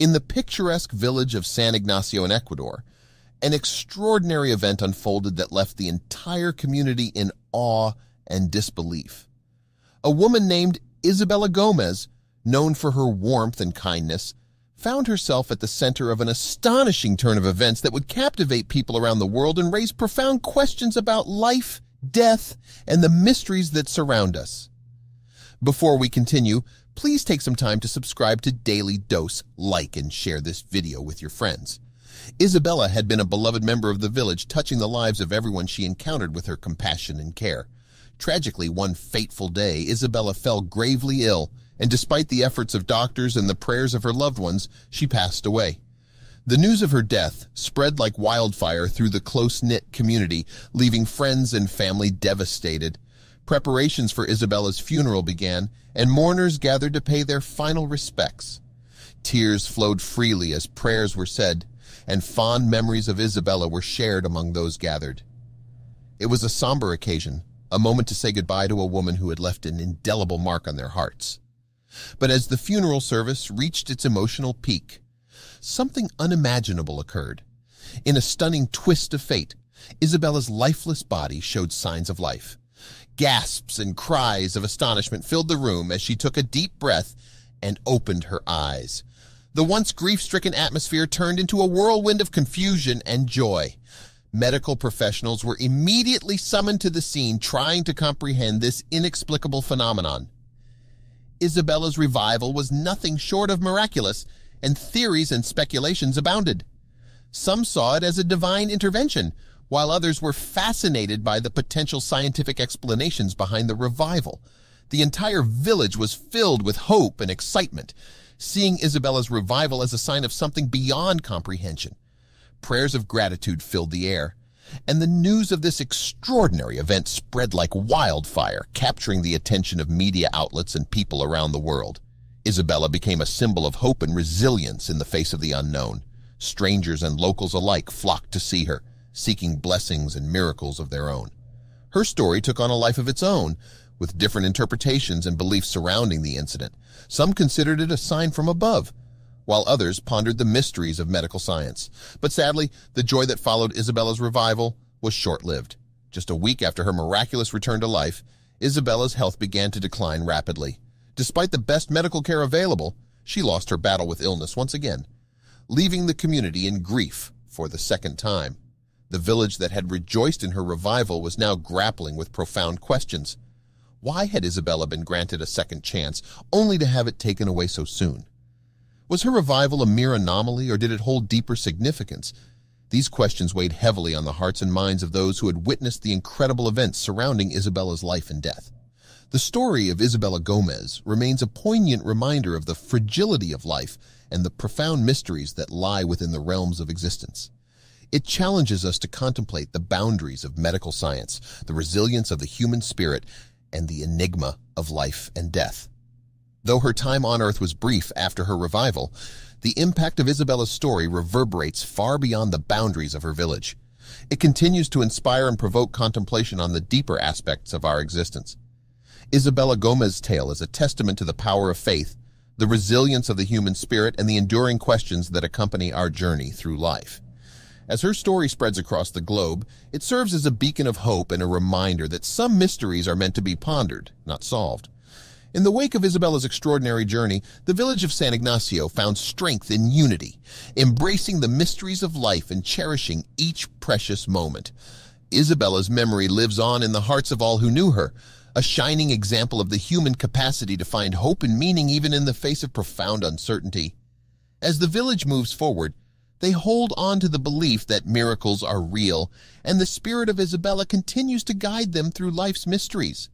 In the picturesque village of San Ignacio in Ecuador, an extraordinary event unfolded that left the entire community in awe and disbelief. A woman named Isabella Gomez, known for her warmth and kindness, found herself at the center of an astonishing turn of events that would captivate people around the world and raise profound questions about life, death, and the mysteries that surround us. Before we continue, please take some time to subscribe to Daily Dose, like and share this video with your friends. Isabella had been a beloved member of the village, touching the lives of everyone she encountered with her compassion and care. Tragically, one fateful day, Isabella fell gravely ill and despite the efforts of doctors and the prayers of her loved ones, she passed away. The news of her death spread like wildfire through the close-knit community, leaving friends and family devastated. Preparations for Isabella's funeral began, and mourners gathered to pay their final respects. Tears flowed freely as prayers were said, and fond memories of Isabella were shared among those gathered. It was a somber occasion, a moment to say goodbye to a woman who had left an indelible mark on their hearts. But as the funeral service reached its emotional peak, something unimaginable occurred. In a stunning twist of fate, Isabella's lifeless body showed signs of life. Gasps and cries of astonishment filled the room as she took a deep breath and opened her eyes. The once grief-stricken atmosphere turned into a whirlwind of confusion and joy. Medical professionals were immediately summoned to the scene trying to comprehend this inexplicable phenomenon. Isabella's revival was nothing short of miraculous, and theories and speculations abounded. Some saw it as a divine intervention, while others were fascinated by the potential scientific explanations behind the revival. The entire village was filled with hope and excitement, seeing Isabella's revival as a sign of something beyond comprehension. Prayers of gratitude filled the air, and the news of this extraordinary event spread like wildfire, capturing the attention of media outlets and people around the world. Isabella became a symbol of hope and resilience in the face of the unknown. Strangers and locals alike flocked to see her, seeking blessings and miracles of their own. Her story took on a life of its own, with different interpretations and beliefs surrounding the incident. Some considered it a sign from above, while others pondered the mysteries of medical science. But sadly, the joy that followed Isabella's revival was short-lived. Just a week after her miraculous return to life, Isabella's health began to decline rapidly. Despite the best medical care available, she lost her battle with illness once again, leaving the community in grief for the second time. The village that had rejoiced in her revival was now grappling with profound questions. Why had Isabella been granted a second chance, only to have it taken away so soon? Was her revival a mere anomaly, or did it hold deeper significance? These questions weighed heavily on the hearts and minds of those who had witnessed the incredible events surrounding Isabella's life and death. The story of Isabella Gomez remains a poignant reminder of the fragility of life and the profound mysteries that lie within the realms of existence. It challenges us to contemplate the boundaries of medical science, the resilience of the human spirit, and the enigma of life and death. Though her time on earth was brief after her revival, the impact of Isabella's story reverberates far beyond the boundaries of her village. It continues to inspire and provoke contemplation on the deeper aspects of our existence. Isabella Gomez's tale is a testament to the power of faith, the resilience of the human spirit, and the enduring questions that accompany our journey through life. As her story spreads across the globe, it serves as a beacon of hope and a reminder that some mysteries are meant to be pondered, not solved. In the wake of Isabella's extraordinary journey, the village of San Ignacio found strength in unity, embracing the mysteries of life and cherishing each precious moment. Isabella's memory lives on in the hearts of all who knew her, a shining example of the human capacity to find hope and meaning even in the face of profound uncertainty. As the village moves forward, they hold on to the belief that miracles are real, and the spirit of Isabella continues to guide them through life's mysteries.